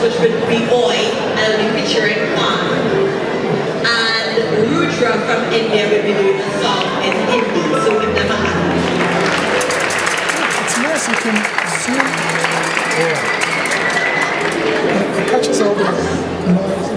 which would be Oi and then you picture one. And Rudra from India would be doing the song in Hindi, so we've never had It's nice you can see. Yeah. It catches all the noise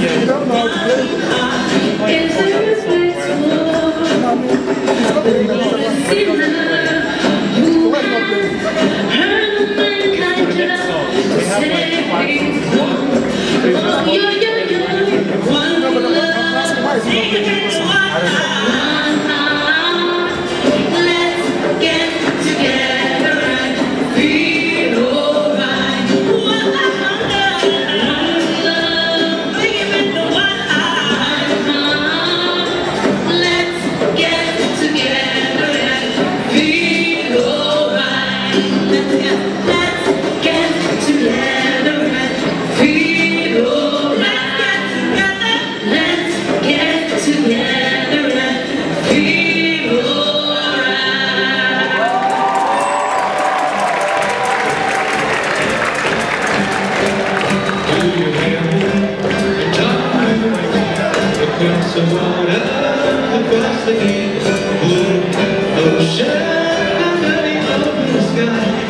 Yeah, you don't know how to play. It's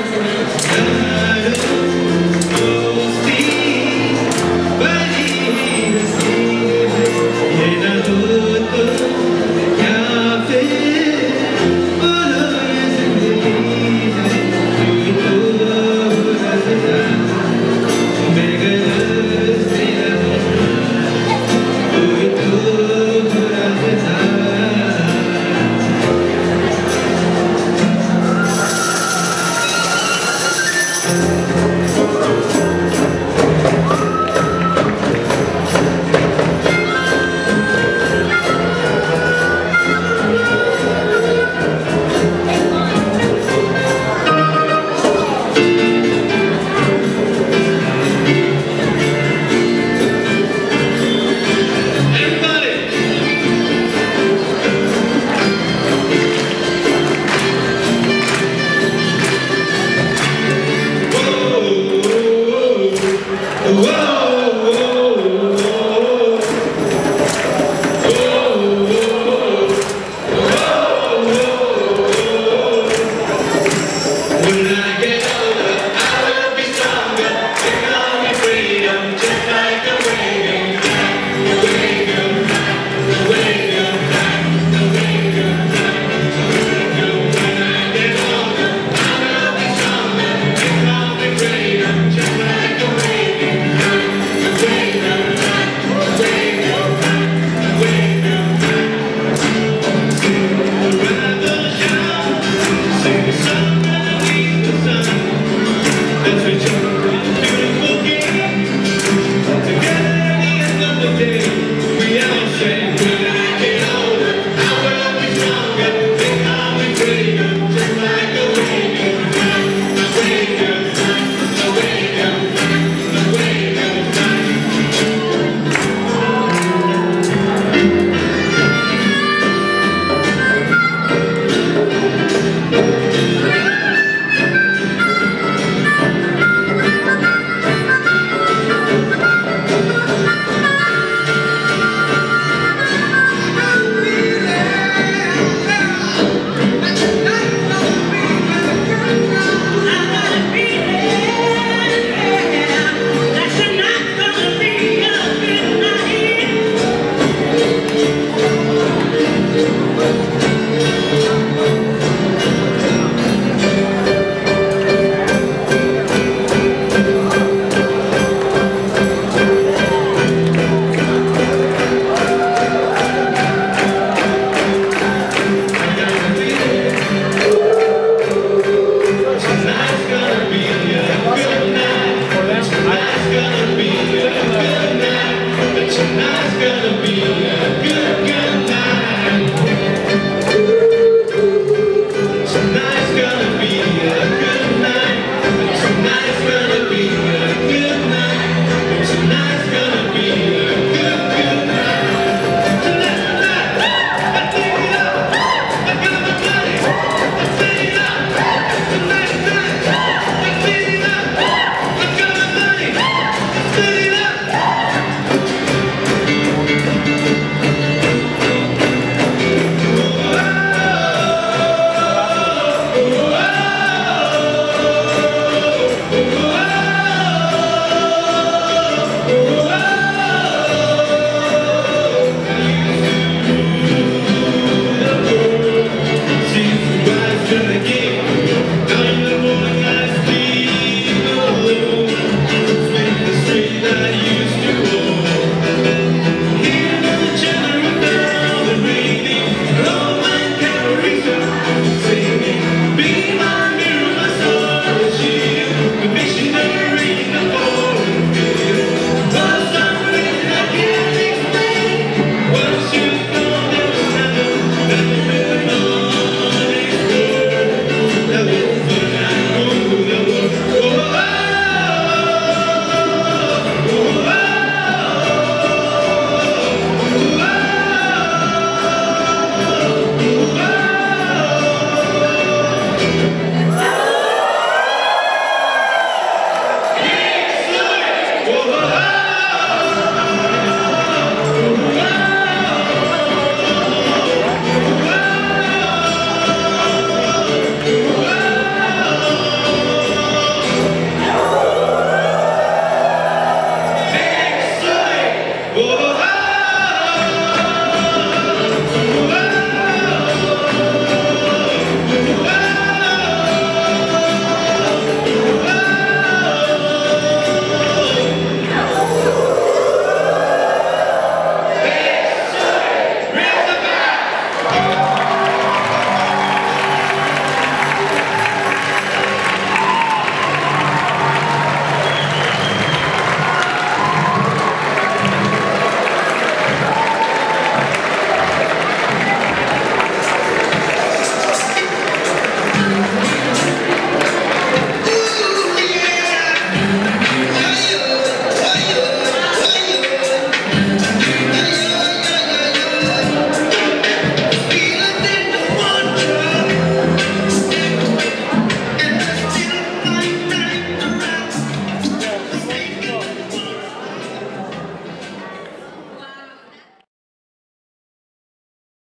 Thank you.